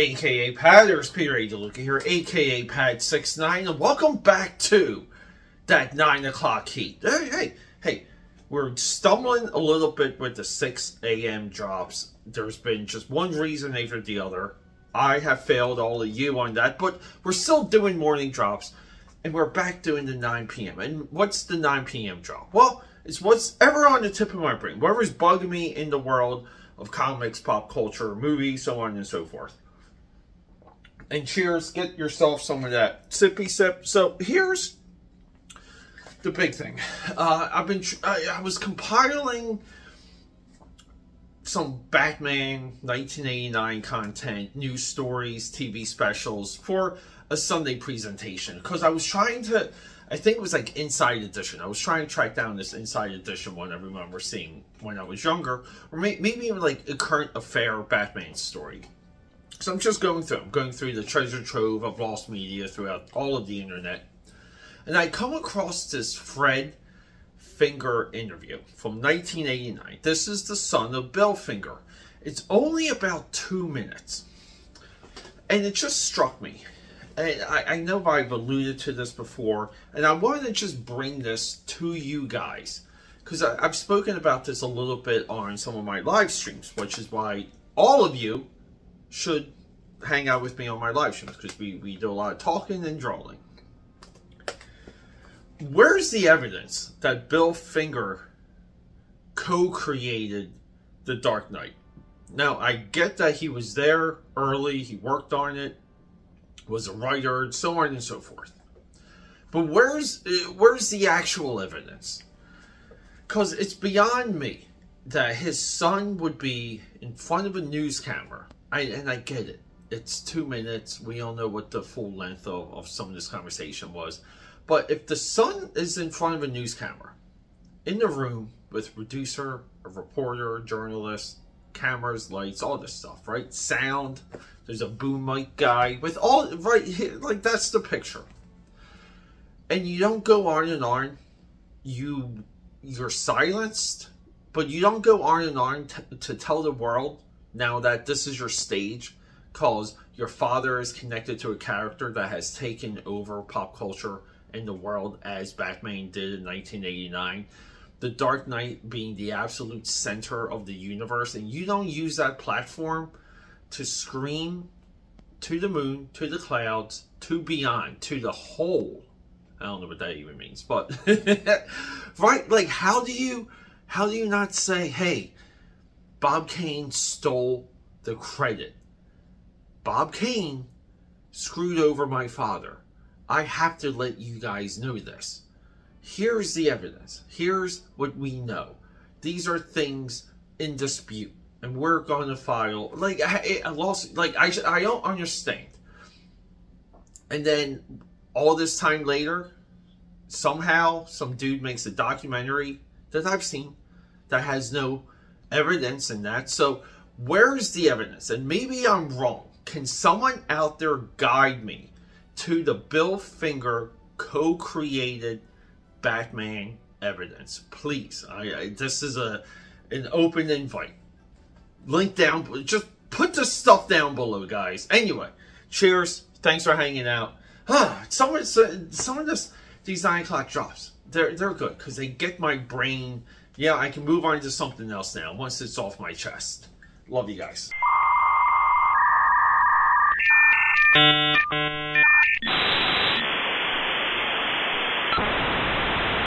aka Padders, Peter A. DeLuca here, aka Pad69, and welcome back to that 9 o'clock heat. Hey, hey, hey, we're stumbling a little bit with the 6 a.m. drops. There's been just one reason after the other. I have failed all of you on that, but we're still doing morning drops, and we're back doing the 9 p.m. And what's the 9 p.m. drop? Well, it's what's ever on the tip of my brain, whatever's bugging me in the world of comics, pop culture, movies, so on and so forth and cheers. Get yourself some of that sippy sip. So here's the big thing. Uh, I've been I, I, was compiling some Batman 1989 content, news stories, TV specials for a Sunday presentation because I was trying to. I think it was like Inside Edition. I was trying to track down this Inside Edition one I remember seeing when I was younger, or maybe even like a current affair Batman story. So I'm just going through, I'm going through the treasure trove of lost media throughout all of the internet. And I come across this Fred Finger interview from 1989. This is the son of Bill Finger. It's only about two minutes. And it just struck me. I, I know I've alluded to this before, and I wanted to just bring this to you guys. Because I've spoken about this a little bit on some of my live streams, which is why all of you should hang out with me on my live streams because we, we do a lot of talking and drawing. Where's the evidence that Bill Finger co-created The Dark Knight? Now, I get that he was there early, he worked on it, was a writer, so on and so forth. But where's uh, where's the actual evidence? Because it's beyond me that his son would be in front of a news camera I, and I get it. It's two minutes. We all know what the full length of, of some of this conversation was. But if the son is in front of a news camera, in the room with a producer, a reporter, journalist, cameras, lights, all this stuff, right? Sound. There's a boom mic guy with all right here, like that's the picture. And you don't go on and on. You you're silenced, but you don't go on and on to tell the world now that this is your stage because your father is connected to a character that has taken over pop culture in the world as Batman did in 1989. The Dark Knight being the absolute center of the universe, and you don't use that platform to scream to the moon, to the clouds, to beyond, to the whole. I don't know what that even means, but right, like how do you how do you not say, hey, Bob Kane stole the credit. Bob Kane screwed over my father. I have to let you guys know this. Here's the evidence. Here's what we know. These are things in dispute. And we're going to file, like, a lawsuit. Like, I, I don't understand. And then all this time later, somehow some dude makes a documentary that I've seen that has no evidence in that. So where's the evidence? And maybe I'm wrong. Can someone out there guide me to the Bill Finger co-created Batman evidence? Please. I, I, this is a an open invite. Link down. Just put the stuff down below, guys. Anyway, cheers. Thanks for hanging out. Ah, some of some of this these nine o'clock drops. They're they're good because they get my brain yeah, I can move on to something else now once it's off my chest. Love you guys.